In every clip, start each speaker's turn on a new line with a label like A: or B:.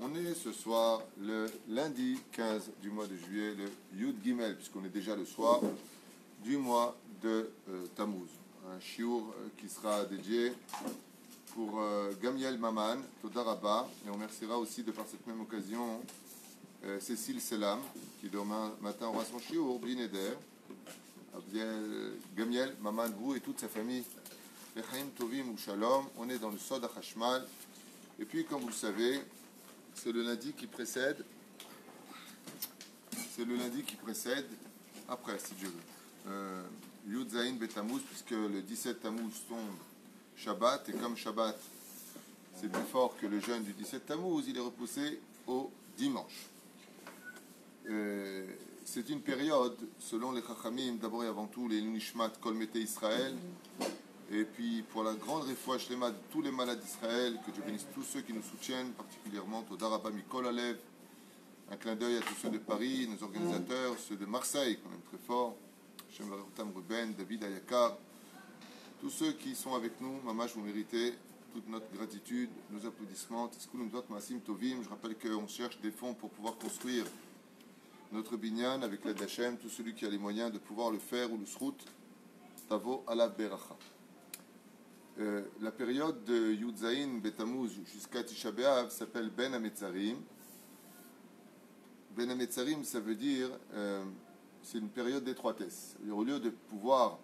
A: On est ce soir le lundi 15 du mois de juillet, le Yud Gimel, puisqu'on est déjà le soir du mois de euh, Tammuz. Un chiour euh, qui sera dédié pour euh, Gamiel Maman, Todaraba, et on remerciera aussi de par cette même occasion euh, Cécile Selam, qui demain matin aura son chiour, Bineder. Abdiel, Gamiel, Maman, vous et toute sa famille. On est dans le Sod Hashmal. Et puis, comme vous le savez, c'est le lundi qui précède. C'est le lundi qui précède, après, si Dieu veut. Euh, Yud Zain Betamuz, puisque le 17 Tammuz tombe Shabbat. Et comme Shabbat, c'est plus fort que le jeûne du 17 Tammuz, il est repoussé au dimanche. Euh, c'est une période, selon les Chachamim, d'abord et avant tout les Nishmat Kol Mete Israël, et puis pour la grande Shlema de tous les malades d'Israël, que Dieu bénisse tous ceux qui nous soutiennent, particulièrement Mikol Alev, un clin d'œil à tous ceux de Paris, nos organisateurs, ceux de Marseille, qu'on aime très fort, Shem Ruben, David Ayakar, tous ceux qui sont avec nous, Mamash, vous méritez toute notre gratitude, nos applaudissements. Je rappelle qu'on cherche des fonds pour pouvoir construire notre binyan avec l'aide d'Hachem, tout celui qui a les moyens de pouvoir le faire ou le srout, tavo ala beracha. Euh, la période de Yudzaïn Betamuz jusqu'à Tisha s'appelle Ben Ametzarim. Ben Ametzarim, ça veut dire, euh, c'est une période d'étroitesse. Au lieu de pouvoir,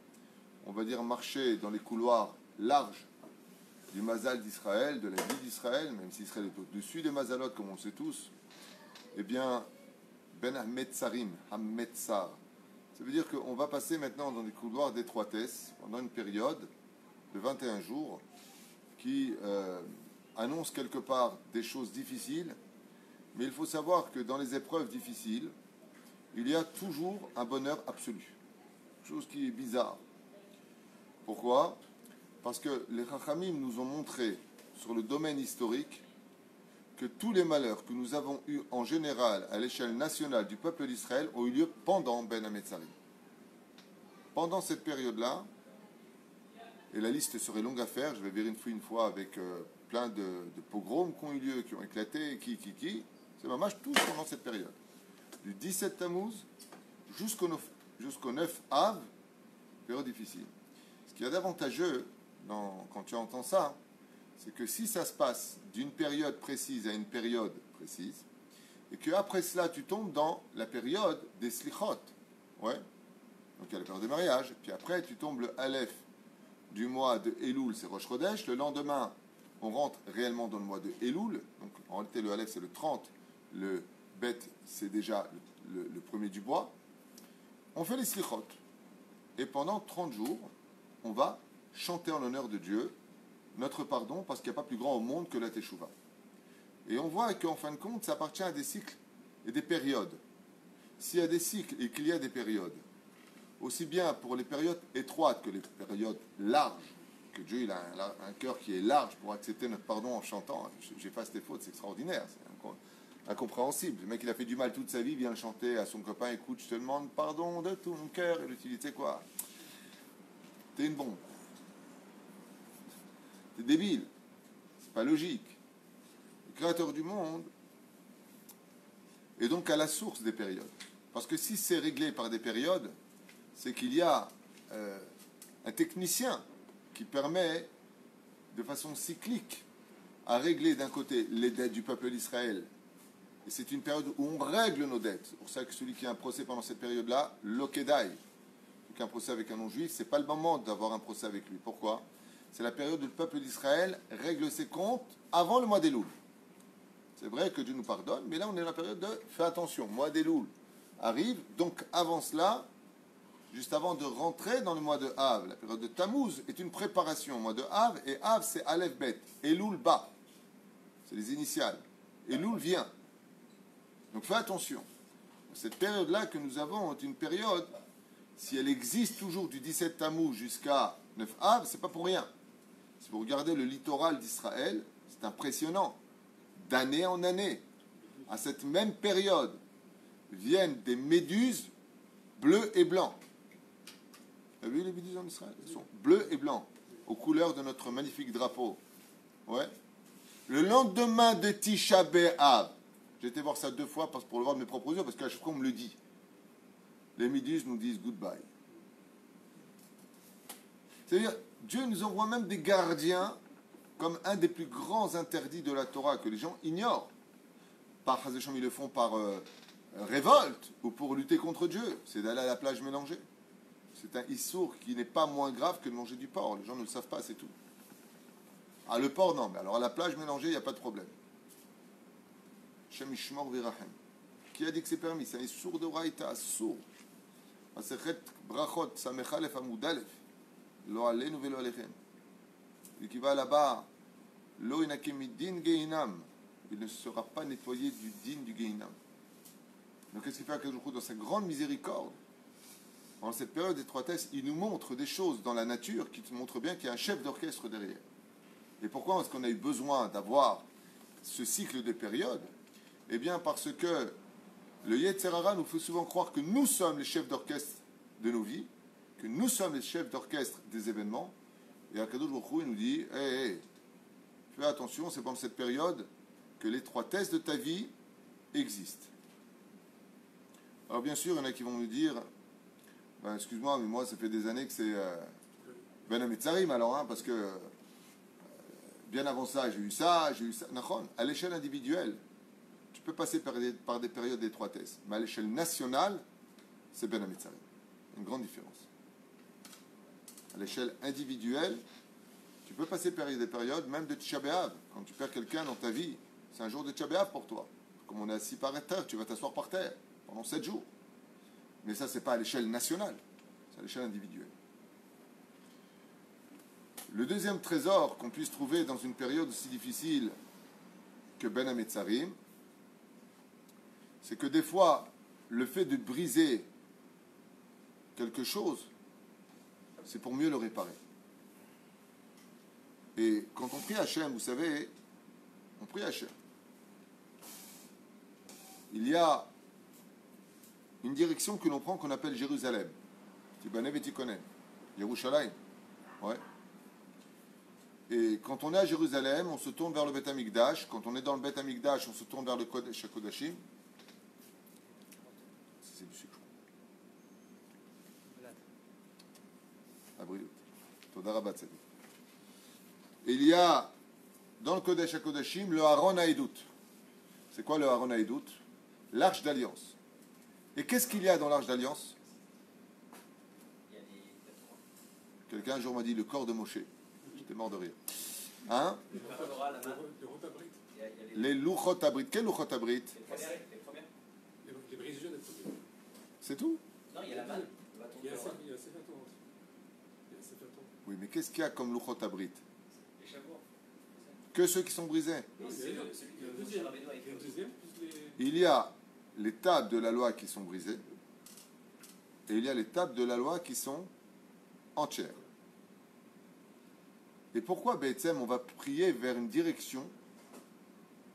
A: on va dire, marcher dans les couloirs larges du Mazal d'Israël, de la vie d'Israël, même si Israël est au-dessus des Mazalot, comme on sait tous, eh bien, Ben Hametzarim, Hametzar. Ça veut dire qu'on va passer maintenant dans des couloirs d'étroitesse pendant une période de 21 jours qui euh, annonce quelque part des choses difficiles, mais il faut savoir que dans les épreuves difficiles, il y a toujours un bonheur absolu. Chose qui est bizarre. Pourquoi? Parce que les Chachamim nous ont montré sur le domaine historique que tous les malheurs que nous avons eus en général à l'échelle nationale du peuple d'Israël ont eu lieu pendant Ben Hametzarim. Pendant cette période-là, et la liste serait longue à faire, je vais vérifier une fois avec euh, plein de, pogroms qui ont eu lieu, qui ont éclaté, qui, qui, qui, c'est mamage tous pendant cette période. Du 17 Tammuz jusqu'au 9, jusqu'au 9 Av, période difficile. Ce qui est avantageux quand tu entends ça, c'est que si ça se passe d'une période précise à une période précise, et qu'après cela tu tombes dans la période des slichot, ouais, donc il y a la période des mariages, puis après tu tombes le Aleph du mois de Elul, c'est Rosh le lendemain on rentre réellement dans le mois de Elul, donc en réalité le Aleph c'est le 30, le Bet c'est déjà le, premier du bois, on fait les slichot, et pendant 30 jours, on va chanter en l'honneur de Dieu, notre pardon parce qu'il n'y a pas plus grand au monde que la Teshuvah. Et on voit qu'en fin de compte, ça appartient à des cycles et des périodes. S'il y a des cycles et qu'il y a des périodes, aussi bien pour les périodes étroites que les périodes larges, que Dieu il a un, cœur qui est large pour accepter notre pardon en chantant, j'efface tes fautes, c'est extraordinaire, c'est incompréhensible. Le mec il a fait du mal toute sa vie, vient chanter à son copain, écoute, je te demande pardon de tout mon cœur, et l'utilité quoi? T'es une bombe. C'est débile. C'est pas logique. Le créateur du monde est donc à la source des périodes. Parce que si c'est réglé par des périodes, c'est qu'il y a euh, un technicien qui permet de façon cyclique à régler d'un côté les dettes du peuple d'Israël. Et c'est une période où on règle nos dettes. C'est pour ça que celui qui a un procès pendant cette période-là, l'Okedai, un procès avec un non-juif, c'est pas le moment d'avoir un procès avec lui. Pourquoi? C'est la période où le peuple d'Israël règle ses comptes avant le mois des loups. C'est vrai que Dieu nous pardonne, mais là on est dans la période de fais attention, mois des loups arrive, donc avant cela, juste avant de rentrer dans le mois de Av, la période de Tammuz est une préparation, mois de Av, et Av c'est Aleph Bet, Elul Ba, c'est les initiales, Elul vient. Donc fais attention. Cette période-là que nous avons est une période, si elle existe toujours du 17 Tammuz jusqu'à 9 Av, c'est pas pour rien. Si vous regardez le littoral d'Israël, c'est impressionnant. D'année en année, à cette même période, viennent des méduses bleues et blancs. Vous avez vu les méduses en Israël Elles sont bleues et blancs. aux couleurs de notre magnifique drapeau. Ouais. Le lendemain de Tisha B'Av, j'ai été voir ça deux fois pour le voir de mes propres yeux, parce qu'à chaque fois on me le dit. Les midis nous disent goodbye. C'est-à-dire, Dieu nous envoie même des gardiens comme un des plus grands interdits de la Torah que les gens ignorent. Par ils le font par euh, révolte ou pour lutter contre Dieu. C'est d'aller à la plage mélanger. C'est un issour qui n'est pas moins grave que de manger du porc. Les gens ne le savent pas, c'est tout. Ah, le porc, non, mais alors à la plage mélangée, il n'y a pas de problème. Qui a dit que c'est permis? C'est un issour de Raïta, sourd. Brachot, Samechalef Amoudalef. Lo alenu. Et qui va là-bas, Lo geinam. Il ne sera pas nettoyé du din du geinam. Donc qu'est-ce qu'il fait à dans sa grande miséricorde? En cette période d'étroitesse, il nous montre des choses dans la nature qui montrent bien qu'il y a un chef d'orchestre derrière. Et pourquoi est-ce qu'on a eu besoin d'avoir ce cycle de périodes? Eh bien parce que le Yetzerara nous fait souvent croire que nous sommes les chefs d'orchestre de nos vies, que nous sommes les chefs d'orchestre des événements. Et Akadosh Baruch il nous dit Hé, hé, fais attention, c'est pendant cette période que l'étroitesse de ta vie existe. Alors bien sûr, il y en a qui vont nous dire, ben, excuse-moi, mais moi ça fait des années que c'est euh, Ben Ametzarim alors, hein, parce que euh, bien avant ça, j'ai eu ça, j'ai eu ça. À l'échelle individuelle, tu peux passer par des, périodes d'étroitesse, mais à l'échelle nationale, c'est Ben Ametzarim. Une grande différence. À l'échelle individuelle, tu peux passer par des périodes, même de Tisha quand tu perds quelqu'un dans ta vie, c'est un jour de Tisha pour toi. Comme on est assis par terre, tu vas t'asseoir par terre pendant sept jours. Mais ça, c'est pas à l'échelle nationale, c'est à l'échelle individuelle. Le deuxième trésor qu'on puisse trouver dans une période aussi difficile que Ben Ametzarim, c'est que des fois, le fait de briser quelque chose, c'est pour mieux le réparer. Et quand on prie Hachem, vous savez, on prie Hachem. Il y a une direction que l'on prend qu'on appelle Jérusalem. Yerushalayim. Ouais. Et quand on est à Jérusalem, on se tourne vers le Beth Amikdash. Quand on est dans le Beth Amikdash, on se tourne vers le Kodesh HaKodashim. C'est du sucre. Il y a dans le Kodesh HaKodashim le Haron Haïdout. C'est quoi le Haron Haïdout? L'arche d'alliance. Et qu'est-ce qu'il y a dans l'arche d'alliance? Quelqu'un un jour m'a dit le corps de Moshe. J'étais mort de rire. Hein? Les Luchot Abrit. Quel Luchot Abrit
B: Les brisures des
A: C'est tout?
B: Non, il y a la malle. Il y a
A: Oui, mais qu'est-ce qu'il y a comme Luchot Abrit Que ceux qui sont brisés? Il y a les tables de la loi qui sont brisées et il y a les tables de la loi qui sont entières. Et pourquoi, Bethsem, on va prier vers une direction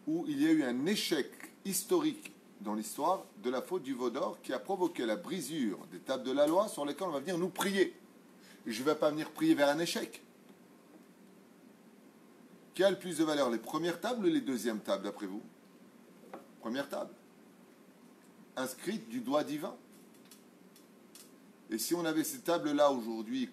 A: où il y a eu un échec historique dans l'histoire de la faute du Vaudor qui a provoqué la brisure des tables de la loi sur lesquelles on va venir nous prier. je ne vais pas venir prier vers un échec. Qui a le plus de valeur, les premières tables ou les deuxièmes tables, d'après vous? Première table inscrite du doigt divin. Et si on avait ces tables-là aujourd'hui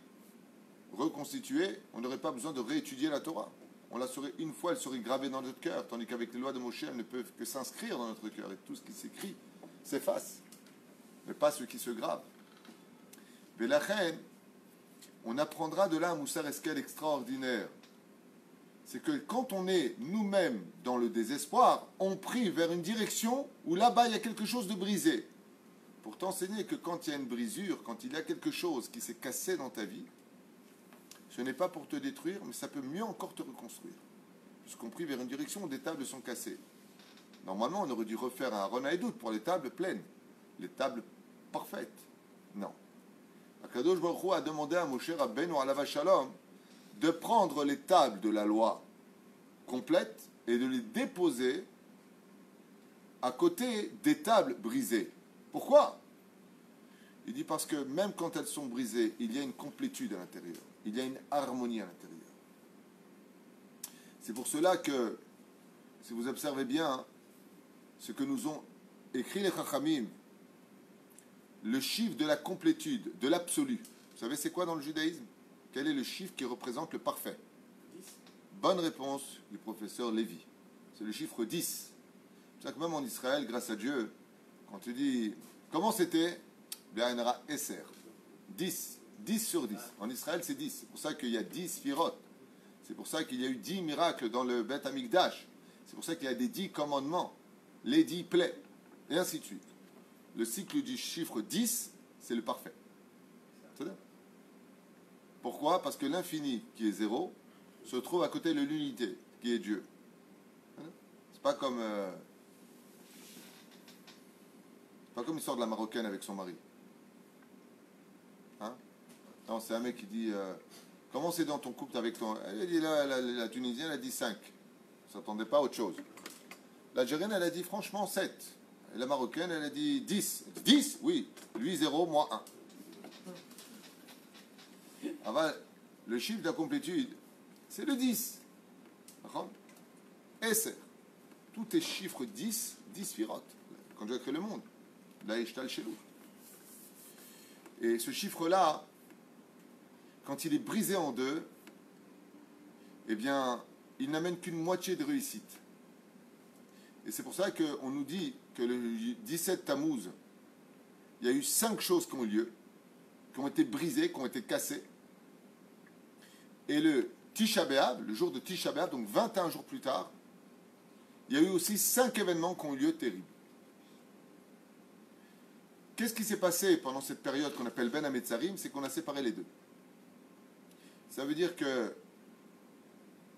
A: reconstituées, on n'aurait pas besoin de réétudier la Torah. On la une fois, elle serait gravée dans notre cœur, tandis qu'avec les lois de Moshe, elles ne peuvent que s'inscrire dans notre cœur. Et tout ce qui s'écrit s'efface, mais pas ce qui se grave. Mais la reine, on apprendra de là un moussar esquel extraordinaire c'est que quand on est nous-mêmes dans le désespoir, on prie vers une direction où là-bas il y a quelque chose de brisé. Pour t'enseigner que quand il y a une brisure, quand il y a quelque chose qui s'est cassé dans ta vie, ce n'est pas pour te détruire, mais ça peut mieux encore te reconstruire. Puisqu'on prie vers une direction où des tables sont cassées. Normalement, on aurait dû refaire un Renaïdout pour les tables pleines, les tables parfaites. Non. Akadosh Baruch a demandé à Moshe Rabbeinu à Shalom de prendre les tables de la loi complètes et de les déposer à côté des tables brisées. Pourquoi? Il dit parce que même quand elles sont brisées, il y a une complétude à l'intérieur. il y a une harmonie à l'intérieur. C'est pour cela que, si vous observez bien ce que nous ont écrit les Chachamim, le chiffre de la complétude, de l'absolu. Vous savez, c'est quoi dans le judaïsme? Quel est le chiffre qui représente le parfait? Bonne réponse du professeur Lévy. C'est le chiffre 10. C'est ça que même en Israël, grâce à Dieu, quand tu dis comment c'était, bien il y en aura SR. 10. 10 sur 10. En Israël, c'est 10. C'est pour ça qu'il y a 10 firotes. C'est pour ça qu'il y a eu 10 miracles dans le Beth Amikdash. C'est pour ça qu'il y a des 10 commandements, les 10 plaies, et ainsi de suite. Le cycle du chiffre 10, c'est le parfait. Pourquoi? Parce que l'infini, qui est zéro, se trouve à côté de l'unité, qui est Dieu. C'est pas comme. Euh, pas comme l'histoire de la Marocaine avec son mari. Hein? Non, c'est un mec qui dit euh, Comment c'est dans ton couple avec ton. La, Tunisienne, elle a dit 5. On s'attendait pas à autre chose. L'Algérienne, elle a dit franchement 7. Et la Marocaine, elle a dit 10. 10 Oui. Lui 0, moi 1. Le chiffre de la complétude, c'est le 10. Et c'est. Tout est chiffre 10, 10 firotes. Quand j'ai créé le monde. Là, chez nous. Et ce chiffre-là, quand il est brisé en deux, eh bien, il n'amène qu'une moitié de réussite. Et c'est pour ça qu'on nous dit que le 17 Tammuz, il y a eu cinq choses qui ont eu lieu, qui ont été brisées, qui ont été cassées. Et le Tisha B'Av, le jour de Tisha B'Av, donc 21 jours plus tard, il y a eu aussi cinq événements qui ont eu lieu terribles. Qu'est-ce qui s'est passé pendant cette période qu'on appelle Ben Ametzarim? C'est qu'on a séparé les deux. Ça veut dire que,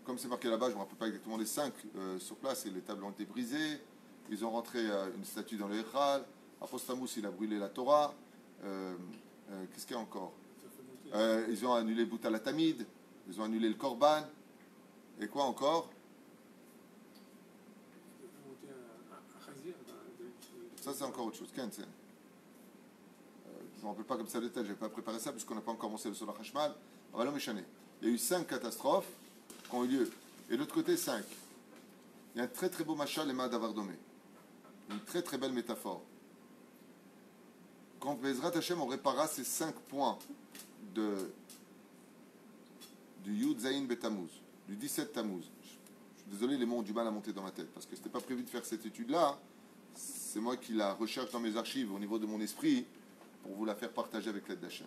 A: comme c'est marqué là-bas, je ne me rappelle pas exactement les cinq euh, sur place, et les tables ont été brisées, ils ont rentré euh, une statue dans le Echal, Apostamous, il a brûlé la Torah, euh, qu'est-ce qu'il y a encore? Ils ont annulé Bouta ils ont annulé le Korban, et quoi encore? Ça, c'est encore autre chose. je ne me rappelle pas comme ça de tête, je n'ai pas préparé ça puisqu'on n'a pas encore commencé le Solar Hashmal. Il y a eu cinq catastrophes qui ont eu lieu. Et de l'autre côté, cinq. Il y a un très très beau machal, les d'Avardomé. Une très très belle métaphore. Quand Bezrat Hashem, on répara ces cinq points de, du Yud Zayin Betamuz, du 17 Tammuz. Je suis désolé, les mots ont du mal à monter dans ma tête parce que ce n'était pas prévu de faire cette étude-là. C'est moi qui la recherche dans mes archives au niveau de mon esprit pour vous la faire partager avec l'aide d'Hachem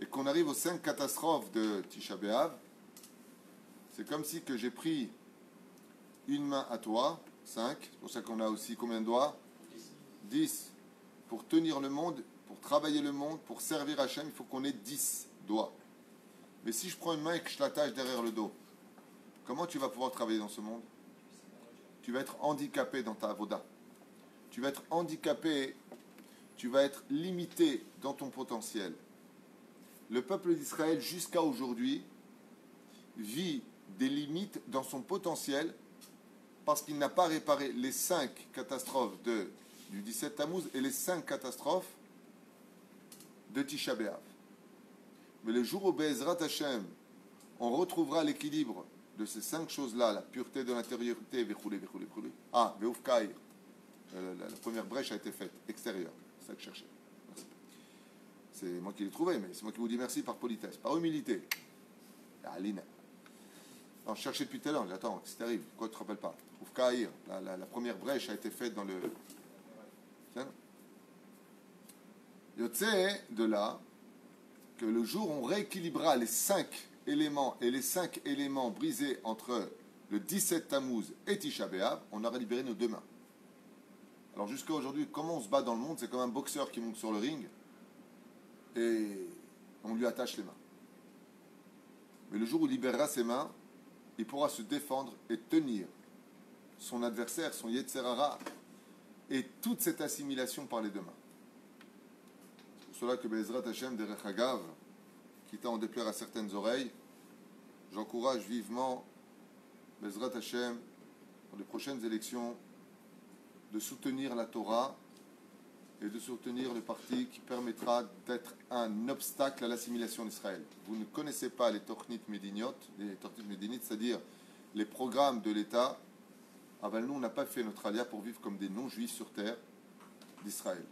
A: et qu'on arrive aux cinq catastrophes de Tisha B'Av, c'est comme si que j'ai pris une main à toi, cinq, c'est pour ça qu'on a aussi combien de doigts? Dix. Pour tenir le monde, pour travailler le monde, pour servir Hachem, il faut qu'on ait dix doigts. Mais si je prends une main et que je l'attache derrière le dos, comment tu vas pouvoir travailler dans ce monde? Tu vas être handicapé dans ta avoda. Tu vas être handicapé, tu vas être limité dans ton potentiel le peuple d'Israël jusqu'à aujourd'hui vit des limites dans son potentiel parce qu'il n'a pas réparé les cinq catastrophes du 17 Tammuz et les cinq catastrophes de Tisha. Mais le jour où Be'ezrat Hashem, on retrouvera l'équilibre de ces cinq choses-là, la pureté de l'intériorité, ah, euh, la, première brèche a été faite, extérieure, c'est ça que je cherchais. C'est moi qui l'ai trouvé, mais c'est moi qui vous dis merci par politesse, par humilité. Aline. Non, je cherchais depuis tout à l'heure, j'attends, c'est terrible, quoi tu te rappelles pas? La, la, la, première brèche a été faite dans le. sais de là que le jour où on rééquilibrera les cinq éléments et les cinq éléments brisés entre le 17 Tammuz et Tisha on aura libéré nos deux mains. Alors jusqu'à aujourd'hui, comment on se bat dans le monde? C'est comme un boxeur qui monte sur le ring et on lui attache les mains. Mais le jour où il libérera ses mains, il pourra se défendre et tenir son adversaire, son Yetzerara, et toute cette assimilation par les deux mains. Pour cela que Bezrat Hashem de Rechagav, quitte à en déplaire à certaines oreilles, j'encourage vivement Bezrat Hashem, pour les prochaines élections, de soutenir la Torah et de soutenir le parti qui permettra d'être un obstacle à l'assimilation d'Israël. Vous ne connaissez pas les tornites médiniotes, les tornites médinites, c'est-à-dire les programmes de l'État. Ah ben nous, on n'a pas fait notre alia pour vivre comme des non-juifs sur terre d'Israël.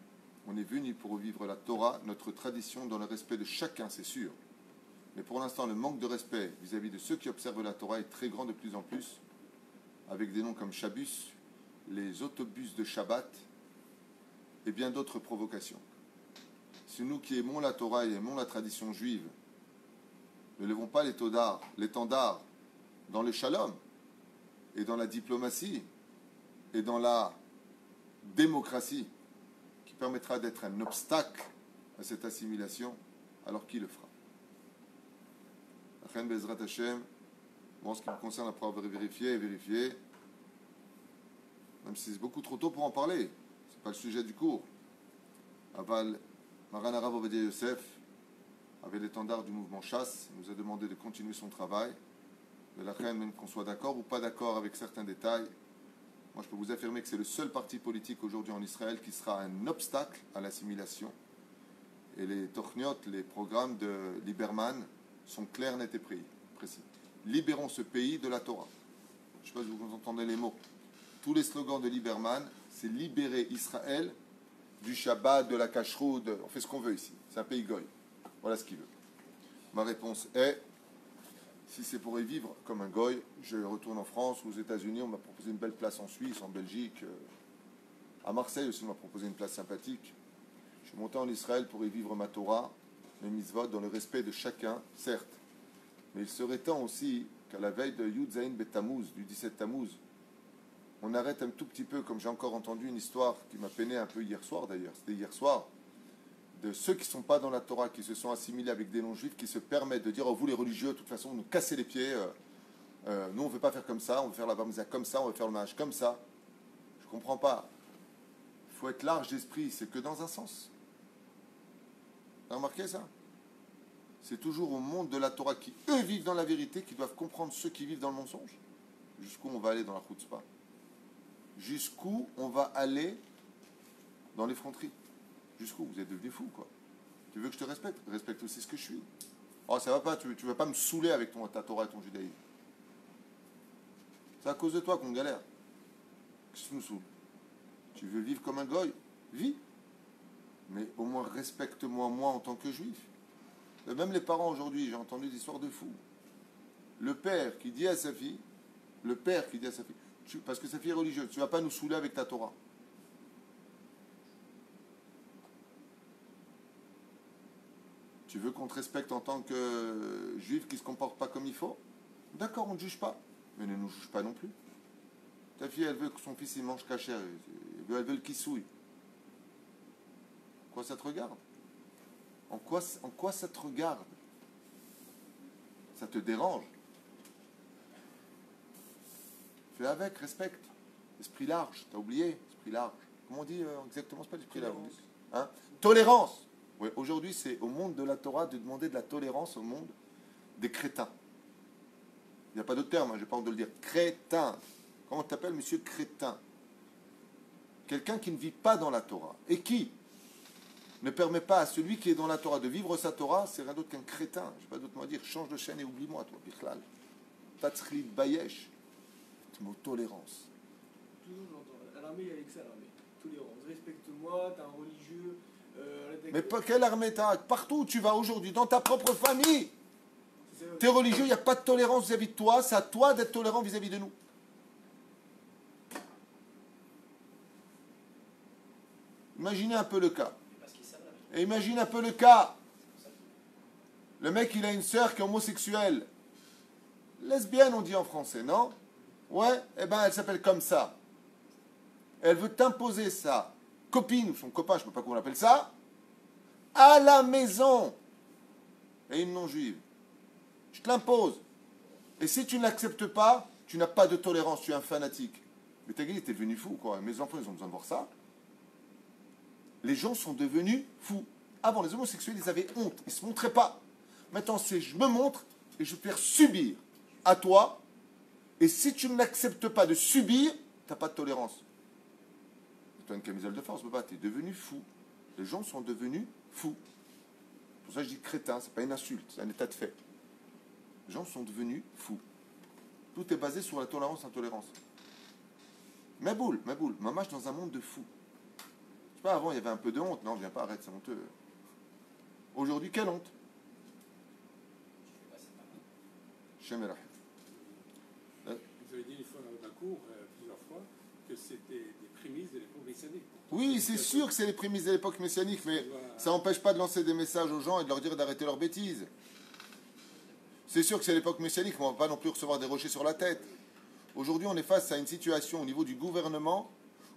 A: On est venu pour vivre la Torah, notre tradition, dans le respect de chacun, c'est sûr. Mais pour l'instant, le manque de respect vis-à-vis de ceux qui observent la Torah est très grand de plus en plus, avec des noms comme Shabbos, les autobus de Shabbat et bien d'autres provocations. Si nous qui aimons la Torah et aimons la tradition juive, ne levons pas l'étendard dans le shalom et dans la diplomatie et dans la démocratie permettra d'être un obstacle à cette assimilation, alors qui le fera? Achen Bezrat Hashem, bon, ce qui me concerne, après avoir vérifié et vérifié, même si c'est beaucoup trop tôt pour en parler, ce n'est pas le sujet du cours. Aval, Maran Arav Ovadia Yosef avait l'étendard du mouvement chasse, nous a demandé de continuer son travail. De la reine, même qu'on soit d'accord ou pas d'accord avec certains détails, moi je peux vous affirmer que c'est le seul parti politique aujourd'hui en Israël qui sera un obstacle à l'assimilation. Et les torgniotes, les programmes de Lieberman, sont clairs, nets et précis. Libérons ce pays de la Torah. Je ne sais pas si vous entendez les mots. Tous les slogans de Lieberman, c'est libérer Israël du Shabbat, de la cacheroute, on fait ce qu'on veut ici. C'est un pays goy. Voilà ce qu'il veut. Ma réponse est, si c'est pour y vivre comme un goy, je retourne en France ou aux États-Unis, on m'a proposé une belle place en Suisse, en Belgique. Euh, à Marseille aussi, on m'a proposé une place sympathique. Je suis monté en Israël pour y vivre ma Torah, mes mitzvot dans le respect de chacun, certes. Mais il serait temps aussi qu'à la veille de Yud Zain Betamuz, du 17 Tammuz, on arrête un tout petit peu, comme j'ai encore entendu une histoire qui m'a peiné un peu hier soir d'ailleurs, c'était hier soir, de ceux qui ne sont pas dans la Torah, qui se sont assimilés avec des non-juifs, qui se permettent de dire, oh, vous les religieux, de toute façon, nous cassez les pieds, euh, euh, nous on ne veut pas faire comme ça, on veut faire la bamza comme ça, on veut faire le match comme ça. Je ne comprends pas. Il faut être large d'esprit, c'est que dans un sens. Vous remarqué ça? C'est toujours au monde de la Torah qui, eux, vivent dans la vérité, qui doivent comprendre ceux qui vivent dans le mensonge. Jusqu'où on va aller dans la chutzpah Jusqu'où on va aller dans l'effronterie Jusqu'où Vous êtes devenu fou, quoi. Tu veux que je te respecte? Respecte aussi ce que je suis. Oh, ça va pas, tu ne veux pas me saouler avec ton, ta Torah et ton judaïsme. C'est à cause de toi qu'on galère. Qu'est-ce que tu nous saoules? Tu veux vivre comme un goy? Vis mais au moins respecte-moi moi en tant que juif. Même les parents aujourd'hui, j'ai entendu des histoires de fous. Le père qui dit à sa fille, le père qui dit à sa fille, parce que sa fille est religieuse, tu vas pas nous saouler avec ta Torah. Tu veux qu'on te respecte en tant que juif qui ne se comporte pas comme il faut? D'accord, on ne juge pas, mais ne nous juge pas non plus. Ta fille, elle veut que son fils il mange cachère, elle veut, elle veut le kissouille quoi ça te regarde? En quoi, en quoi ça te regarde? Ça te dérange? Fais avec, respecte. Esprit large, t'as oublié? Esprit large. Comment on dit euh, exactement C'est pas l'esprit large. Hein? Tolérance. Aujourd'hui, c'est au monde de la Torah de demander de la tolérance au monde des crétins. Il n'y a pas d'autre terme, hein, je n'ai pas honte de le dire. Crétin. Comment t'appelles, monsieur crétin? Quelqu'un qui ne vit pas dans la Torah. Et qui ne permet pas à celui qui est dans la Torah de vivre sa Torah, c'est rien d'autre qu'un crétin. Je n'ai pas d'autre mot à dire. Change de chaîne et oublie-moi, toi, Bichlal. Tatsri Bayesh. Mot tolérance.
C: Toujours j'entends. L'armée, il y a ça, l'armée. Tolérance. Respecte-moi, t'es un religieux.
A: Mais quelle armée t'as? Partout où tu vas aujourd'hui, dans ta propre famille. T'es religieux, il n'y a pas de tolérance vis-à-vis de toi. C'est à toi d'être tolérant vis-à-vis -vis de nous. Imaginez un peu le cas. Et imagine un peu le cas. Le mec, il a une sœur qui est homosexuelle. Lesbienne, on dit en français, non? Ouais, eh ben elle s'appelle comme ça. Elle veut t'imposer ça. Copine ou son copain, je ne sais pas comment on appelle ça, à la maison. Et une non-juive. Je te l'impose. Et si tu ne l'acceptes pas, tu n'as pas de tolérance, tu es un fanatique. Mais t'as dit, t'es devenu fou, quoi. Mes enfants, ils ont besoin de voir ça les gens sont devenus fous. Avant, les homosexuels, ils avaient honte, ils ne se montraient pas. Maintenant, c'est je me montre et je vais faire subir à toi. Et si tu ne l'acceptes pas de subir, tu n'as pas de tolérance. Une camisole de force, Baba, tu es devenu fou. Les gens sont devenus fous. Pour ça, je dis crétin, c'est pas une insulte, c'est un état de fait. Les gens sont devenus fous. Tout est basé sur la tolérance, intolérance. Ma boule, ma boule, ma marche dans un monde de fous. Je sais pas, avant, il y avait un peu de honte. Non, viens pas, arrête, c'est honteux. Aujourd'hui, quelle honte?
B: Vous avez dit une fois dans la cour, euh, plusieurs fois, que c'était prémices de l'époque messianique.
A: Oui, c'est sûr que c'est les prémices de l'époque messianique, mais ça n'empêche pas de lancer des messages aux gens et de leur dire d'arrêter leurs bêtises. C'est sûr que c'est l'époque messianique, mais on ne va pas non plus recevoir des rochers sur la tête. Aujourd'hui, on est face à une situation au niveau du gouvernement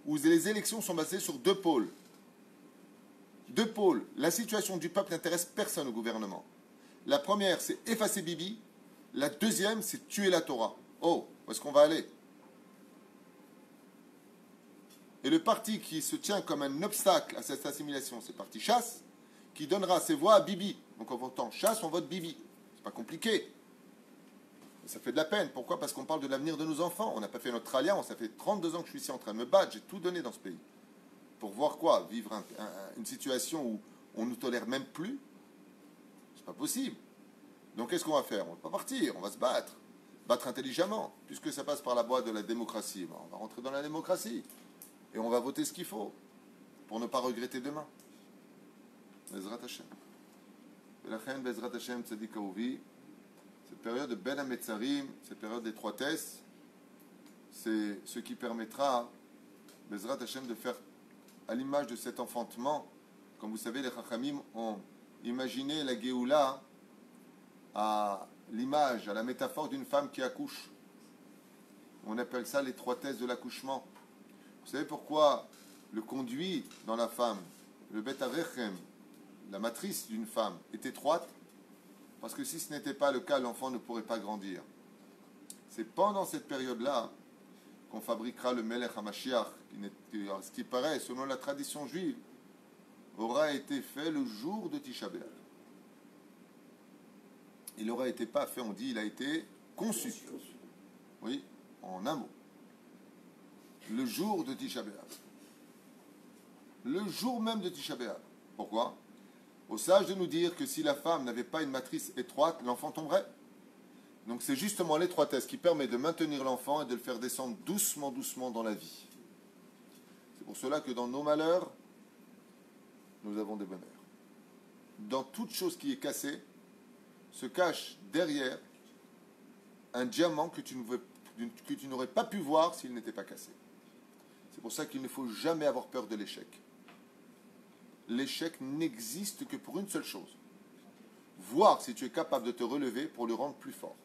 A: où les élections sont basées sur deux pôles. Deux pôles. La situation du peuple n'intéresse personne au gouvernement. La première, c'est effacer Bibi. La deuxième, c'est tuer la Torah. Oh, où est-ce qu'on va aller? Et le parti qui se tient comme un obstacle à cette assimilation, c'est le parti chasse, qui donnera ses voix à Bibi. Donc en votant chasse, on vote Bibi. C'est pas compliqué. Ça fait de la peine. Pourquoi? Parce qu'on parle de l'avenir de nos enfants. On n'a pas fait notre alliance. Ça fait 32 ans que je suis ici en train de me battre. J'ai tout donné dans ce pays. Pour voir quoi? Vivre une situation où on ne nous tolère même plus? C'est pas possible. Donc qu'est-ce qu'on va faire? On va pas partir. On va se battre. Battre intelligemment. Puisque ça passe par la boîte de la démocratie. on va rentrer dans la démocratie. Et on va voter ce qu'il faut. Pour ne pas regretter demain. Bezrat Hashem. Bezrat Hashem, cette période de Ben Ametzarim, cette période d'étroitesse, c'est ce qui permettra, Bezrat Hashem, de faire à l'image de cet enfantement. Comme vous savez, les Chachamim ont imaginé la Géoula à l'image, à la métaphore d'une femme qui accouche. On appelle ça l'étroitesse de l'accouchement. Vous savez pourquoi le conduit dans la femme, le Bet la matrice d'une femme, est étroite? Parce que si ce n'était pas le cas, l'enfant ne pourrait pas grandir. C'est pendant cette période-là qu'on fabriquera le Melech HaMashiach, qui, ce qui paraît, selon la tradition juive, aura été fait le jour de Tisha B'Av. Il n'aura été pas fait, on dit, il a été conçu. Oui, en un mot. Le jour de Tisha. Le jour même de Tisha. Pourquoi? Au sage de nous dire que si la femme n'avait pas une matrice étroite, l'enfant tomberait. Donc c'est justement l'étroitesse qui permet de maintenir l'enfant et de le faire descendre doucement, doucement dans la vie. C'est pour cela que dans nos malheurs, nous avons des bonheurs. Dans toute chose qui est cassée, se cache derrière un diamant que tu n'aurais pas pu voir s'il n'était pas cassé. C'est pour ça qu'il ne faut jamais avoir peur de l'échec l'échec n'existe que pour une seule chose. Voir si tu es capable de te relever pour le rendre plus fort.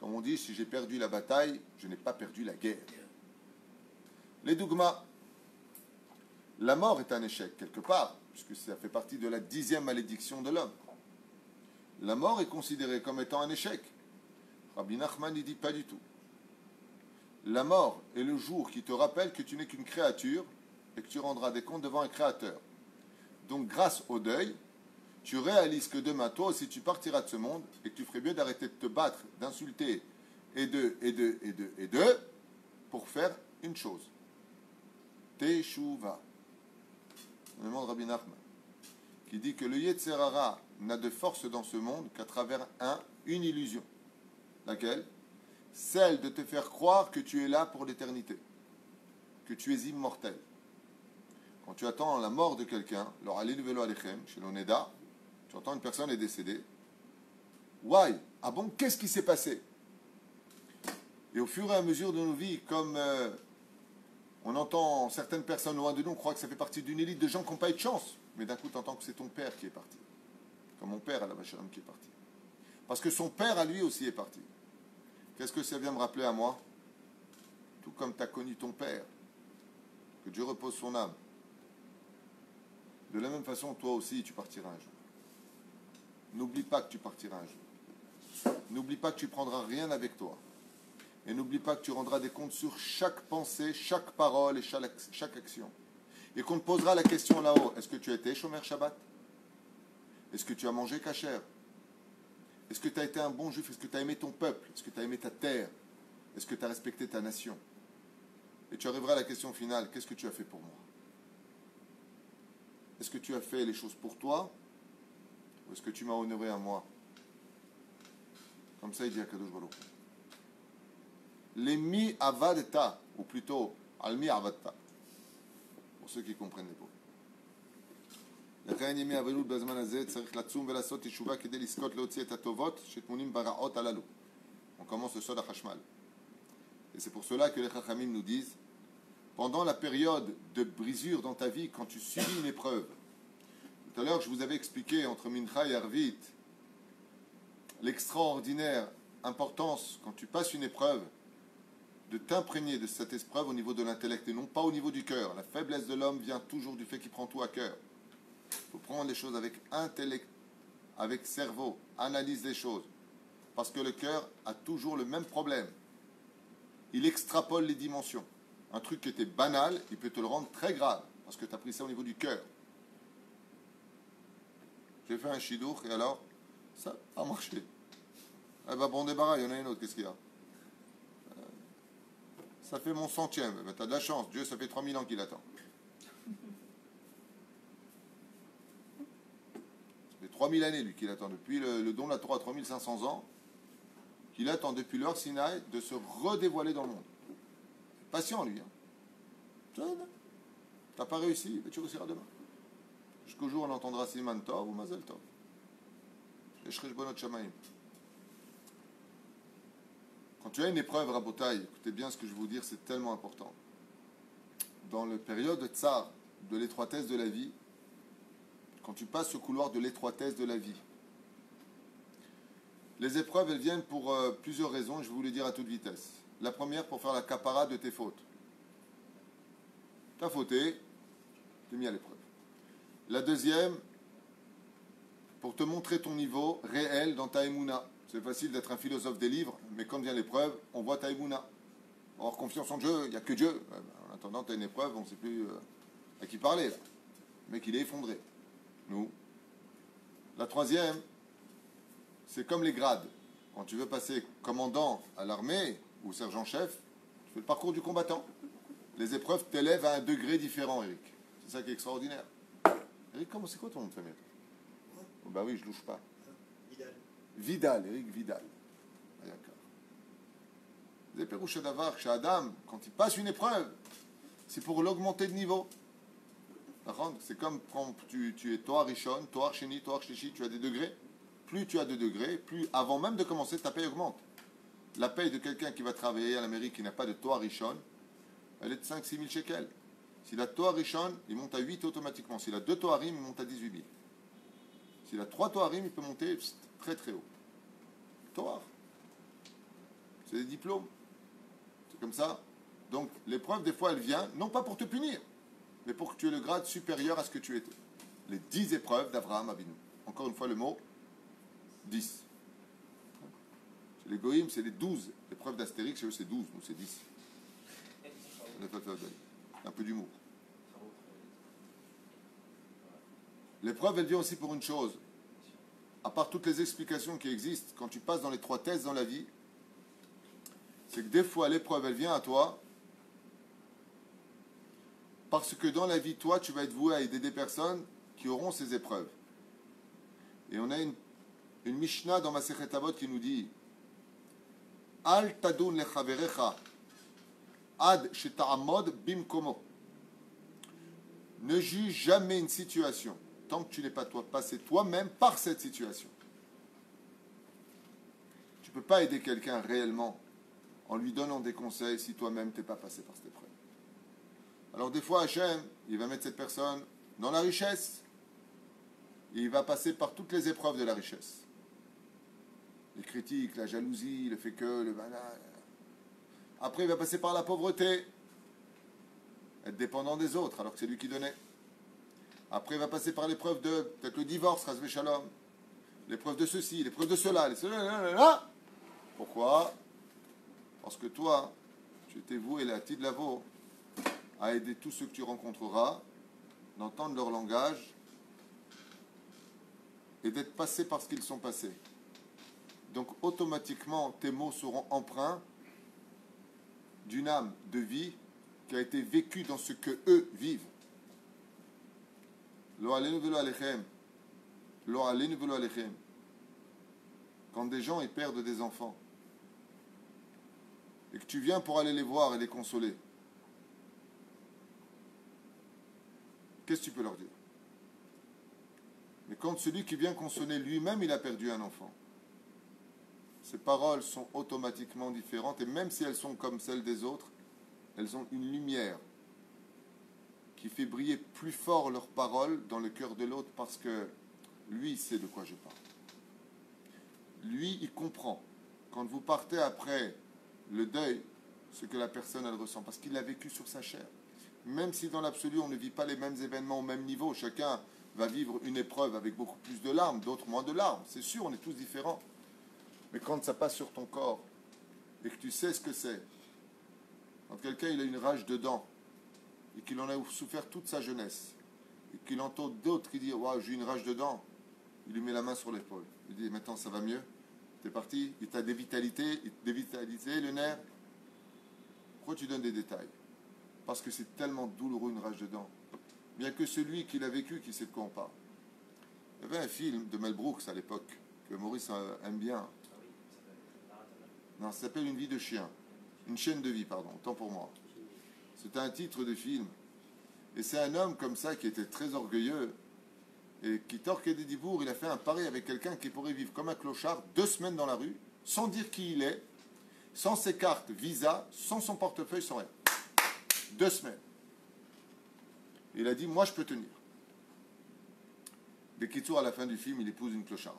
A: Comme on dit, si j'ai perdu la bataille, je n'ai pas perdu la guerre. Les dogmas. La mort est un échec, quelque part, puisque ça fait partie de la dixième malédiction de l'homme. La mort est considérée comme étant un échec. Rabbi Nachman n'y dit pas du tout. La mort est le jour qui te rappelle que tu n'es qu'une créature et que tu rendras des comptes devant un créateur. Donc grâce au deuil, tu réalises que demain, toi aussi, tu partiras de ce monde et que tu ferais mieux d'arrêter de te battre, d'insulter et de, et de, et de, et de, pour faire une chose. Teshuva. Le monde Rabbi Nachman, qui dit que le Yetzerara n'a de force dans ce monde qu'à travers un, une illusion. Laquelle? Celle de te faire croire que tu es là pour l'éternité, que tu es immortel. Quand tu attends la mort de quelqu'un, chez l'Oneda, tu entends une personne est décédée. Why? Ah bon, qu'est-ce qui s'est passé? Et au fur et à mesure de nos vies, comme euh, on entend certaines personnes loin de nous, on croit que ça fait partie d'une élite de gens qui n'ont pas eu de chance. Mais d'un coup, tu entends que c'est ton père qui est parti. Comme mon père à la Vacharam qui est parti. Parce que son père à lui aussi est parti. Qu'est-ce que ça vient me rappeler à moi? Tout comme tu as connu ton père, que Dieu repose son âme. De la même façon, toi aussi, tu partiras un jour. N'oublie pas que tu partiras un jour. N'oublie pas que tu prendras rien avec toi. Et n'oublie pas que tu rendras des comptes sur chaque pensée, chaque parole et chaque, action. Et qu'on te posera la question là-haut, est-ce que tu as été Shomer Shabbat? Est-ce que tu as mangé Kacher Est-ce que tu as été un bon juif? Est-ce que tu as aimé ton peuple? Est-ce que tu as aimé ta terre? Est-ce que tu as respecté ta nation? Et tu arriveras à la question finale, qu'est-ce que tu as fait pour moi? Est-ce que tu as fait les choses pour toi? Ou est-ce que tu m'as honoré à moi? Comme ça, il dit à Kadosh Baruch. L'emi avadta, ou plutôt almi avadta, pour ceux qui comprennent les mots. לכן ימי אבלות בזמן הזה צריך לצום ולעשות תשובה כדי לזכות להוציא את הטובות שטמונים ברעות הללו. On commence le sol à Hashmal. Et c'est pour cela que les Chachamim nous disent pendant la période de brisure dans ta vie, quand tu subis une épreuve, tout à l'heure je vous avais expliqué entre Mincha et Arvit l'extraordinaire importance quand tu passes une épreuve de t'imprégner de cette épreuve au niveau de l'intellect et non pas au niveau du cœur. La faiblesse de l'homme vient toujours du fait qu'il prend tout à cœur. Il faut prendre les choses avec intellect, avec cerveau, analyse des choses. Parce que le cœur a toujours le même problème. Il extrapole les dimensions. Un truc qui était banal, il peut te le rendre très grave. Parce que tu as pris ça au niveau du cœur. J'ai fait un chidour et alors, ça a marché. Eh ben bon débarras, il y en a une autre, qu'est-ce qu'il y a? Euh, Ça fait mon centième. Eh ben, tu as de la chance, Dieu, ça fait 3000 ans qu'il attend. Ça fait 3000 années, lui, qu'il attend. Depuis le, le don de la Torah, 3500 ans, qu'il attend depuis l'heure Sinaï de se redévoiler dans le monde. Patient, lui. Hein. T'as pas réussi, mais tu réussiras demain. Jusqu'au jour on entendra Siman Tov ou Mazel Tov. Quand tu as une épreuve, Rabotai, écoutez bien ce que je vais vous dire, c'est tellement important. Dans la période de tsar, de l'étroitesse de la vie, quand tu passes ce couloir de l'étroitesse de la vie, les épreuves, elles viennent pour euh, plusieurs raisons, je vais vous le dire à toute vitesse. La première, pour faire la capara de tes fautes. Tu as fauté, tu es mis à l'épreuve. La deuxième, pour te montrer ton niveau réel dans ta émouna. C'est facile d'être un philosophe des livres, mais quand vient l'épreuve, on voit ta émouna. Avoir confiance en Dieu, il n'y a que Dieu. En attendant, tu as une épreuve, on ne sait plus euh, à qui parler. Là. Le mec, il est effondré. Nous. La troisième, c'est comme les grades. Quand tu veux passer commandant à l'armée ou sergent-chef, tu fais le parcours du combattant. Les épreuves t'élèvent à un degré différent, Eric. C'est ça qui est extraordinaire. Eric, comment c'est quoi ton nom de famille? Oh, Bah oui, je louche pas.
D: Vidal.
A: Vidal, Eric Vidal. Ah, D'accord. Adam, quand il passe une épreuve, c'est pour l'augmenter de niveau. C'est comme tu, tu es toi Richon, toi Chéni, toi Chichi, tu as des degrés. Plus tu as de degrés, plus avant même de commencer, ta paye augmente. La paye de quelqu'un qui va travailler à l'Amérique qui n'a pas de toit Richon, elle est de 5-6 000 shekels. S'il a toit Richon, il monte à 8 automatiquement. S'il a deux toarim, il monte à 18 000. S'il a trois toarim, il peut monter très très haut. Toar. C'est des diplômes. C'est comme ça. Donc l'épreuve, des fois, elle vient, non pas pour te punir, mais pour que tu aies le grade supérieur à ce que tu étais. Les 10 épreuves d'Abraham Abinu. Encore une fois le mot 10. Chez les Goïms, c'est les 12 épreuves d'Astérix, chez eux c'est 12, nous c'est 10. Un peu d'humour. L'épreuve, elle vient aussi pour une chose. À part toutes les explications qui existent, quand tu passes dans les trois thèses dans la vie, c'est que des fois l'épreuve, elle vient à toi parce que dans la vie, toi, tu vas être voué à aider des personnes qui auront ces épreuves. Et on a une, Mishnah dans ma Avot qui nous dit Al tadun lechaverecha ad sheta'amod bimkomo. Ne juge jamais une situation tant que tu n'es pas toi, passé toi-même par cette situation. Tu ne peux pas aider quelqu'un réellement en lui donnant des conseils si toi-même tu n'es pas passé par cette épreuve. Alors des fois, Hachem, il va mettre cette personne dans la richesse. Il va passer par toutes les épreuves de la richesse. Les critiques, la jalousie, le fait que, le Après, il va passer par la pauvreté. Être dépendant des autres, alors que c'est lui qui donnait. Après, il va passer par l'épreuve de, peut-être le divorce, Razvé Shalom. L'épreuve de ceci, l'épreuve de cela, Pourquoi? Parce que toi, tu étais voué, la de lavo, à aider tous ceux que tu rencontreras, d'entendre leur langage et d'être passé par ce qu'ils sont passés. Donc automatiquement, tes mots seront empreints d'une âme de vie qui a été vécu dans ce que eux vivent. Quand des gens perdent des enfants et que tu viens pour aller les voir et les consoler, qu'est-ce que tu peux leur dire? Mais quand celui qui vient consoler lui-même, il a perdu un enfant, ces paroles sont automatiquement différentes et même si elles sont comme celles des autres, elles ont une lumière qui fait briller plus fort leurs paroles dans le cœur de l'autre parce que lui sait de quoi je parle. Lui, il comprend. Quand vous partez après le deuil, ce que la personne elle ressent, parce qu'il l'a vécu sur sa chair. Même si dans l'absolu on ne vit pas les mêmes événements au même niveau, chacun va vivre une épreuve avec beaucoup plus de larmes, d'autres moins de larmes. C'est sûr, on est tous différents. Mais quand ça passe sur ton corps et que tu sais ce que c'est, quand quelqu'un il a une rage dedans et qu'il en a souffert toute sa jeunesse et qu'il entend d'autres qui disent Waouh, j'ai une rage dedans, il lui met la main sur l'épaule. Il dit Maintenant ça va mieux T'es parti Il t'a dévitalisé, dévitalisé le nerf Pourquoi tu donnes des détails? Parce que c'est tellement douloureux une rage dedans. Bien que celui qui l'a vécu qui sait de quoi on parle. Il y avait un film de Mel Brooks à l'époque que Maurice aime bien. Non, ça s'appelle Une vie de chien. Une chaîne de vie, pardon, autant pour moi. C'était un titre de film. Et c'est un homme comme ça qui était très orgueilleux et qui torquait des divours. Il a fait un pari avec quelqu'un qui pourrait vivre comme un clochard deux semaines dans la rue, sans dire qui il est, sans ses cartes Visa, sans son portefeuille, sans rien. Deux semaines. Il a dit Moi, je peux tenir. Tourne à la fin du film, il épouse une clocharde.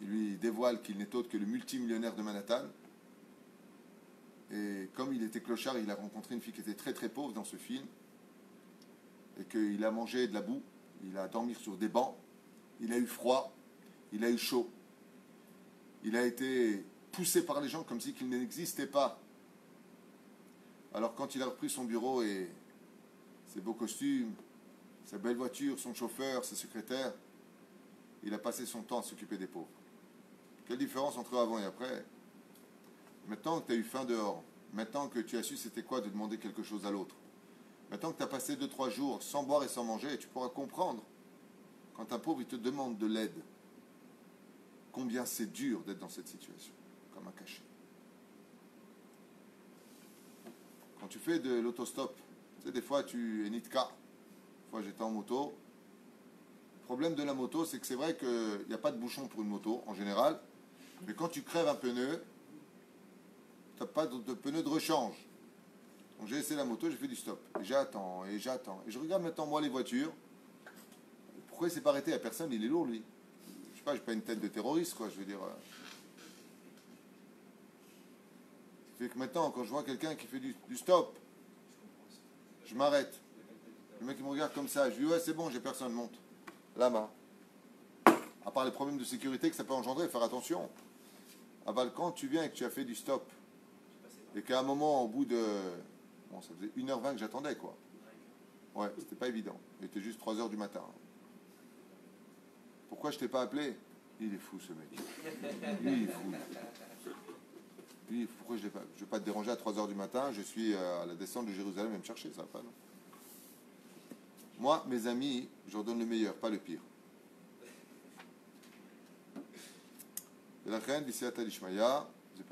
A: Il lui dévoile qu'il n'est autre que le multimillionnaire de Manhattan. Et comme il était clochard, il a rencontré une fille qui était très très pauvre dans ce film. Et qu'il a mangé de la boue, il a dormi sur des bancs, il a eu froid, il a eu chaud. Il a été poussé par les gens comme si qu'il n'existait pas. Alors quand il a repris son bureau et ses beaux costumes, sa belle voiture, son chauffeur, ses secrétaires, il a passé son temps à s'occuper des pauvres. Quelle différence entre avant et après? Maintenant que tu as eu faim dehors, maintenant que tu as su c'était quoi de demander quelque chose à l'autre, maintenant que tu as passé 2-3 jours sans boire et sans manger, tu pourras comprendre quand un pauvre te demande de l'aide, combien c'est dur d'être dans cette situation, comme un cachet. Quand tu fais de l'autostop, tu sais, des fois tu es nitka, des fois j'étais en moto. Le problème de la moto, c'est que c'est vrai qu'il n'y a pas de bouchon pour une moto en général, mais quand tu crèves un pneu, tu n'as pas de, pneu de rechange. Donc j'ai laissé la moto, j'ai fait du stop. Et j'attends, et j'attends. Et je regarde maintenant, moi, les voitures. Pourquoi il s'est pas arrêté? À personne Il est lourd, lui. Je sais pas, j'ai pas une tête de terroriste, quoi, je veux dire. Ça fait que maintenant, quand je vois quelqu'un qui fait du, stop, je m'arrête. Le mec, il me regarde comme ça. Je dis, ouais, c'est bon, j'ai personne, monte. La main. À part les problèmes de sécurité que ça peut engendrer, faire attention. À Balkan, tu viens et que tu as fait du stop, et qu'à un moment, au bout de. Bon, ça faisait 1h20 que j'attendais, quoi. Ouais, c'était pas évident. Il était juste 3h du matin. Pourquoi je t'ai pas appelé? Il est fou, ce mec. Il est fou. Pourquoi je ne vais pas te déranger à 3 h du matin Je suis euh, à la descente de Jérusalem et me chercher, ça va pas, non Moi, mes amis, je leur donne le meilleur, pas le pire. Et la reine d'ici à Talishmaya, tu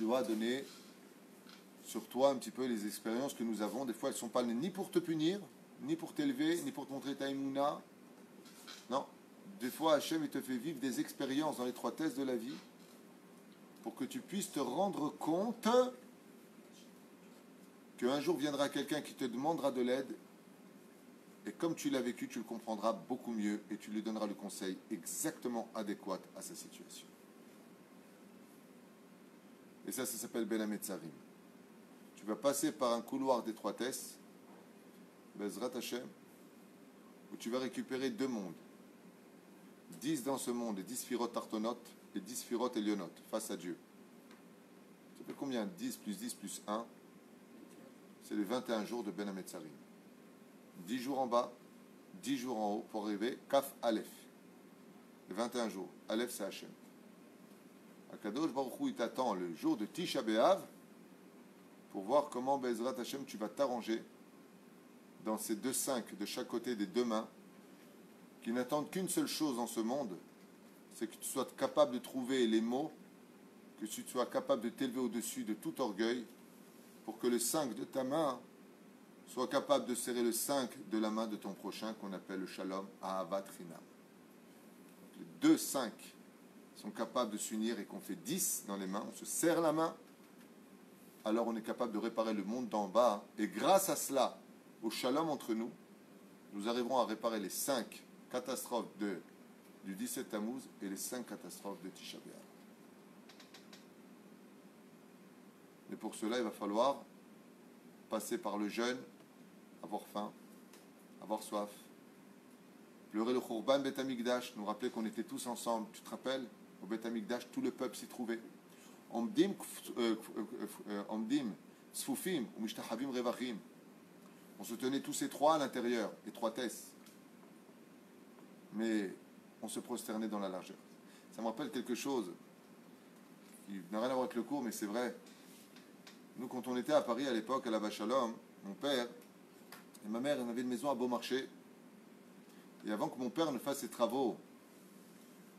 A: dois donner sur toi un petit peu les expériences que nous avons. Des fois, elles ne sont pas ni pour te punir, ni pour t'élever, ni pour te montrer ta imuna. Non. Des fois, Hachem, il te fait vivre des expériences dans l'étroitesse de la vie pour que tu puisses te rendre compte qu'un jour viendra quelqu'un qui te demandera de l'aide et comme tu l'as vécu, tu le comprendras beaucoup mieux et tu lui donneras le conseil exactement adéquat à sa situation. Et ça, ça s'appelle Ben Ametzarim. Tu vas passer par un couloir d'étroitesse, Bezrat Hashem, où tu vas récupérer deux mondes. Dix dans ce monde, et dix tartonotes et dix firotes élionotes, face à Dieu. Ça fait combien 10 plus 10 plus 1 C'est les 21 jours de Ben Ametzarim. 10 jours en bas, 10 jours en haut pour arriver Kaf Aleph. Les 21 jours. Aleph, c'est Hachem. Akadosh Baruch Hu, il t'attend le jour de Tisha B'Av pour voir comment Bezrat Hashem tu vas t'arranger dans ces deux cinq de chaque côté des deux mains qui n'attendent qu'une seule chose dans ce monde, c'est que tu sois capable de trouver les mots, que tu sois capable de t'élever au-dessus de tout orgueil, pour que le 5 de ta main soit capable de serrer le 5 de la main de ton prochain, qu'on appelle le shalom Ahavat Rinam. Les deux 5 sont capables de s'unir et qu'on fait 10 dans les mains, on se serre la main, alors on est capable de réparer le monde d'en bas, et grâce à cela, au shalom entre nous, nous arriverons à réparer les 5 catastrophes de, du 17 Tammuz et les 5 catastrophes de Tisha. Mais pour cela, il va falloir passer par le jeûne, avoir faim, avoir soif, pleurer le Khurban Bet Amikdash, nous rappeler qu'on était tous ensemble. Tu te rappelles? Au Bet Amikdash, tout le peuple s'y trouvait. Omdim, euh, euh, ou Mishtahavim Revachim. On se tenait tous étroits à l'intérieur, étroitesse. Mais on se prosternait dans la largeur. Ça me rappelle quelque chose qui n'a rien à voir avec le cours, mais c'est vrai. Nous, quand on était à Paris à l'époque, à la Vachalom, mon père et ma mère, on avait une maison à Beaumarchais. Et avant que mon père ne fasse ses travaux,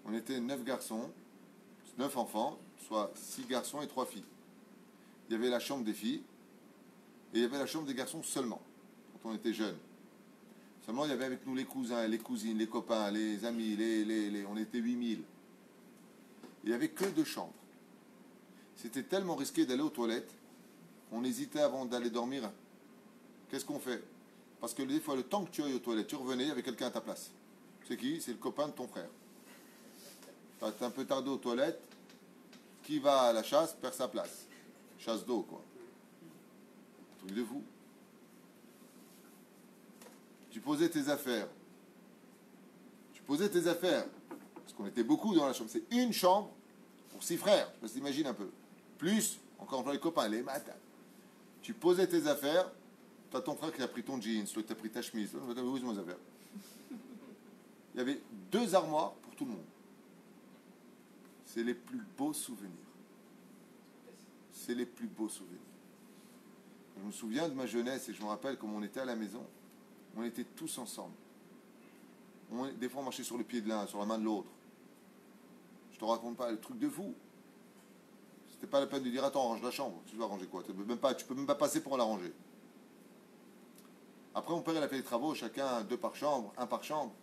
A: on était neuf garçons, neuf enfants, soit six garçons et trois filles. Il y avait la chambre des filles et il y avait la chambre des garçons seulement, quand on était jeunes. Seulement, il y avait avec nous les cousins, les cousines, les copains, les amis, les, on était 8000. Il n'y avait que deux chambres. C'était tellement risqué d'aller aux toilettes, on hésitait avant d'aller dormir. Qu'est-ce qu'on fait? Parce que des fois, le temps que tu ailles aux toilettes, tu revenais, il y avait quelqu'un à ta place. C'est qui? C'est le copain de ton frère. Tu un peu tardé aux toilettes, qui va à la chasse? Perd sa place. Chasse d'eau, quoi. Truc de fou. Tu posais tes affaires. Tu posais tes affaires. Parce qu'on était beaucoup dans la chambre. C'est une chambre pour six frères. Je t'imagine un peu. Plus, encore une les copains, les matins. Tu posais tes affaires. Tu as ton frère qui a pris ton jeans, l'autre a pris ta chemise. Il y avait deux armoires pour tout le monde. C'est les plus beaux souvenirs. C'est les plus beaux souvenirs. Je me souviens de ma jeunesse et je me rappelle comme on était à la maison. On était tous ensemble. Des fois, on marchait sur le pied de l'un, sur la main de l'autre. Je te raconte pas le truc de fou. C'était pas la peine de dire attends, range la chambre. Tu dois ranger quoi? Tu peux même pas, tu peux même pas passer pour la ranger. Après, mon père, il a fait les travaux, chacun deux par chambre, un par chambre.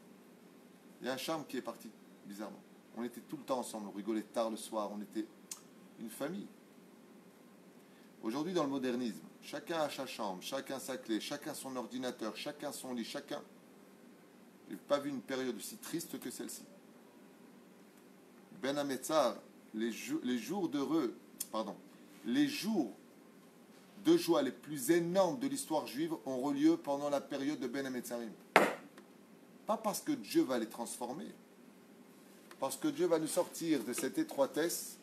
A: Il y a un charme qui est parti, bizarrement. On était tout le temps ensemble, on rigolait tard le soir, on était une famille. Aujourd'hui, dans le modernisme, chacun a sa chambre, chacun sa clé, chacun son ordinateur, chacun son lit, chacun. Je n'ai pas vu une période aussi triste que celle-ci. Ben Ametzar, les, jours pardon, les jours de joie les plus énormes de l'histoire juive ont eu lieu pendant la période de Ben Ametzarim. Pas parce que Dieu va les transformer, parce que Dieu va nous sortir de cette étroitesse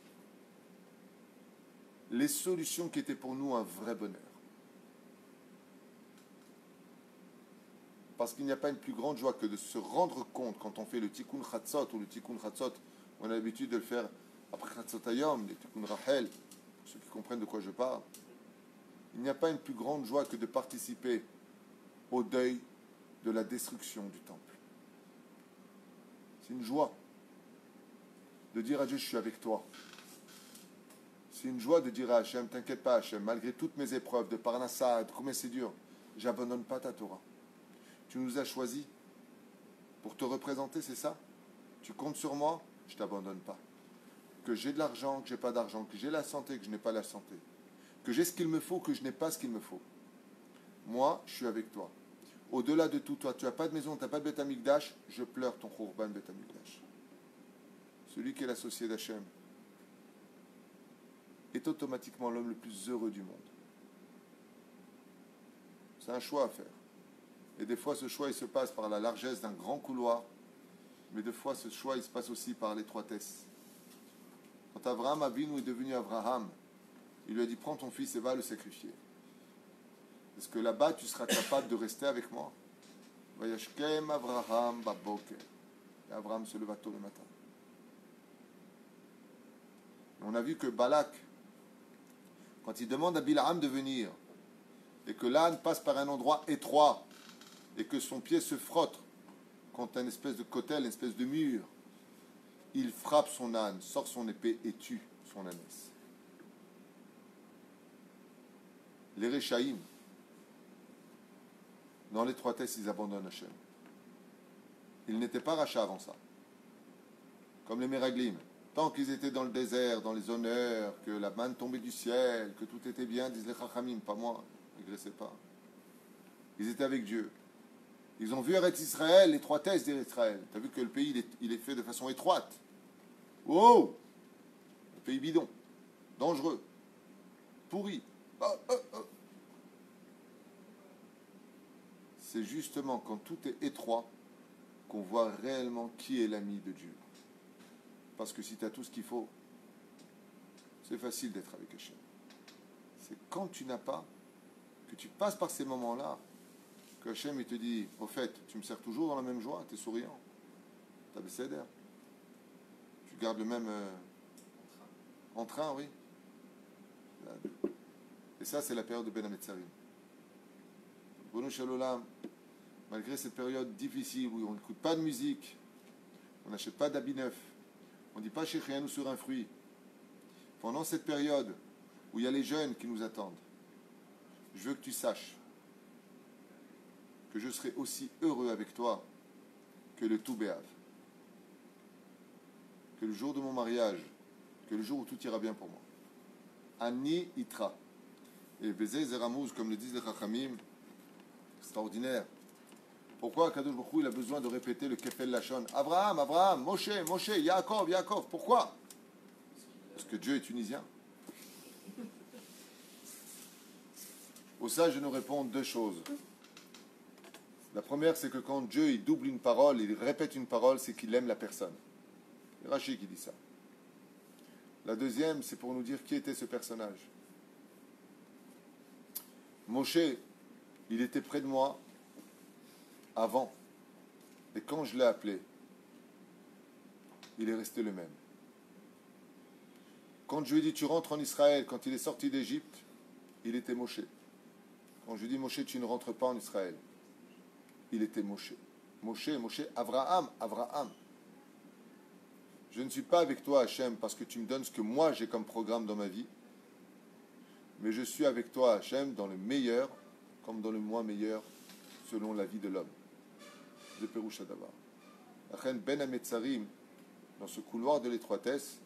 A: les solutions qui étaient pour nous un vrai bonheur. Parce qu'il n'y a pas une plus grande joie que de se rendre compte quand on fait le tikkun chatzot ou le tikkun chatzot, on a l'habitude de le faire après chatzot ayom, le tikkun rachel, pour ceux qui comprennent de quoi je parle. Il n'y a pas une plus grande joie que de participer au deuil de la destruction du temple. C'est une joie de dire à Dieu, je suis avec toi. C'est une joie de dire à Hachem, t'inquiète pas Hachem, malgré toutes mes épreuves de Parnassah, de combien c'est dur, j'abandonne pas ta Torah. Tu nous as choisis pour te représenter, c'est ça? Tu comptes sur moi? Je t'abandonne pas. Que j'ai de l'argent, que j'ai pas d'argent, que j'ai la santé, que je n'ai pas la santé. Que j'ai ce qu'il me faut, que je n'ai pas ce qu'il me faut. Moi, je suis avec toi. Au-delà de tout, toi, tu n'as pas de maison, tu n'as pas de Betamikdash, je pleure ton Khurban Betamikdash. Celui qui est l'associé d'Hachem est automatiquement l'homme le plus heureux du monde. C'est un choix à faire. Et des fois, ce choix, il se passe par la largesse d'un grand couloir, mais des fois, ce choix, il se passe aussi par l'étroitesse. Quand Abraham Avinu est devenu Abraham, il lui a dit Prends ton fils et va le sacrifier. Est-ce que là-bas, tu seras capable de rester avec moi? Abraham Et Abraham se leva tôt le matin. On a vu que Balak, quand il demande à Bilaam de venir, et que l'âne passe par un endroit étroit, et que son pied se frotte contre une espèce de cotel, une espèce de mur, il frappe son âne, sort son épée et tue son ânesse. Les Réchaïm, dans l'étroitesse, ils abandonnent Hachem. Ils n'étaient pas rachats avant ça. Comme les Méraglim. Tant qu'ils étaient dans le désert, dans les honneurs, que la manne tombait du ciel, que tout était bien, disent les Chachamim, pas moi, ne pas. Ils étaient avec Dieu. Ils ont vu Eretz Israël, l'étroitesse d'Israël. Tu as vu que le pays, il est, fait de façon étroite. Wow Le pays bidon, dangereux, pourri. Oh, oh, oh. C'est justement quand tout est étroit qu'on voit réellement qui est l'ami de Dieu. Parce que si tu as tout ce qu'il faut, c'est facile d'être avec Hachem. C'est quand tu n'as pas, que tu passes par ces moments-là, que Hachem il te dit, au fait, tu me sers toujours dans la même joie, tu es souriant, tu as Besséder. Tu gardes le même euh, entrain, oui. Et ça, c'est la période de Ben Ametzarim. Bono Shalom, malgré cette période difficile où on n'écoute pas de musique, on n'achète pas d'habits neufs, on ne dit pas ou sur un fruit. Pendant cette période où il y a les jeunes qui nous attendent, je veux que tu saches que je serai aussi heureux avec toi que le tout béave. Que le jour de mon mariage, que le jour où tout ira bien pour moi. Ani itra. Et Bézé Zeramouz, comme le disent les Chachamim, extraordinaire. Pourquoi Kadosh Baruch il a besoin de répéter le Kefel Lachon? Abraham, Abraham, Moshe, Moshe, Yaakov, Yaakov. Pourquoi? Parce que Dieu est tunisien. Au ça, je nous réponds deux choses. La première, c'est que quand Dieu il double une parole, il répète une parole, c'est qu'il aime la personne. C'est Rachid qui dit ça. La deuxième, c'est pour nous dire qui était ce personnage. Moshe, il était près de moi avant. Et quand je l'ai appelé, il est resté le même. Quand je lui ai dit tu rentres en Israël, quand il est sorti d'Égypte, il était Moshe. Quand je lui ai dit Moshe, tu ne rentres pas en Israël, il était Moshe. Moshe, Moshe, Abraham, Abraham. Je ne suis pas avec toi, Hachem, parce que tu me donnes ce que moi j'ai comme programme dans ma vie, mais je suis avec toi, Hachem, dans le meilleur comme dans le moins meilleur selon la vie de l'homme de Pérouche Adavar. Ben Ametzarim, dans ce couloir de l'étroitesse,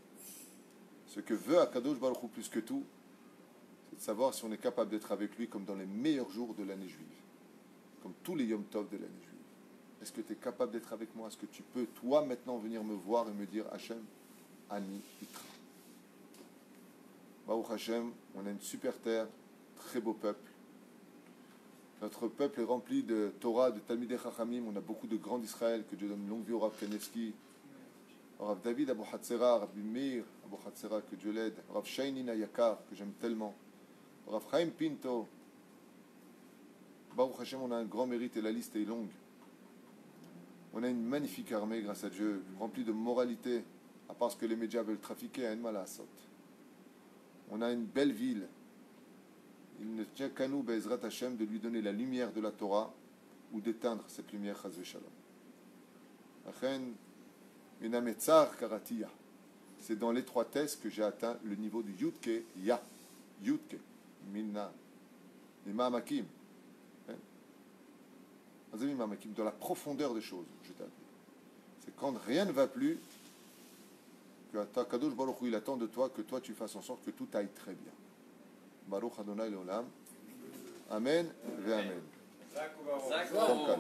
A: ce que veut Akadosh Baruch Hu plus que tout, c'est de savoir si on est capable d'être avec lui comme dans les meilleurs jours de l'année juive, comme tous les Yom Tov de l'année juive. Est-ce que tu es capable d'être avec moi? Est-ce que tu peux, toi, maintenant, venir me voir et me dire Hachem, Ani, Itra Baruch Hachem, on a une super terre, très beau peuple. Notre peuple est rempli de Torah, de Talmidei Chachamim. On a beaucoup de grands d'Israël. Que Dieu donne longue vie au Rav Kanevski, au Rav David Abu Hatzera, Rav Mir Abu Hatzera, que Dieu l'aide, au Rav Shainina Yakar, que j'aime tellement, au Rav Chaim Pinto. Baruch Hashem, on a un grand mérite et la liste est longue. On a une magnifique armée, grâce à Dieu, remplie de moralité, à part ce que les médias veulent trafiquer, à Malasot. On a une belle ville, il ne tient qu'à nous, Bezrat Hashem, de lui donner la lumière de la Torah ou d'éteindre cette lumière, Chazve Shalom. C'est dans l'étroitesse que j'ai atteint le niveau du Yudke Ya. Yudke. Minna. Les Mahamakim. Hein? Dans la profondeur des choses, je t'appelle. C'est quand rien ne va plus que Kadosh Baruch il attend de toi que toi tu fasses en sorte que tout aille très bien. ברוך אדוני לעולם, אמן ואמן. זק וברוך.